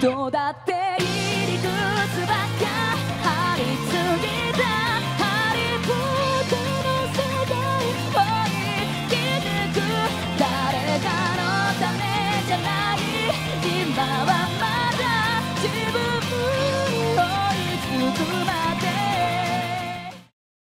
どうだっていい理屈ばっか張りすぎたハリポーターの世界を生き抜く誰かのためじゃない今はまだ自分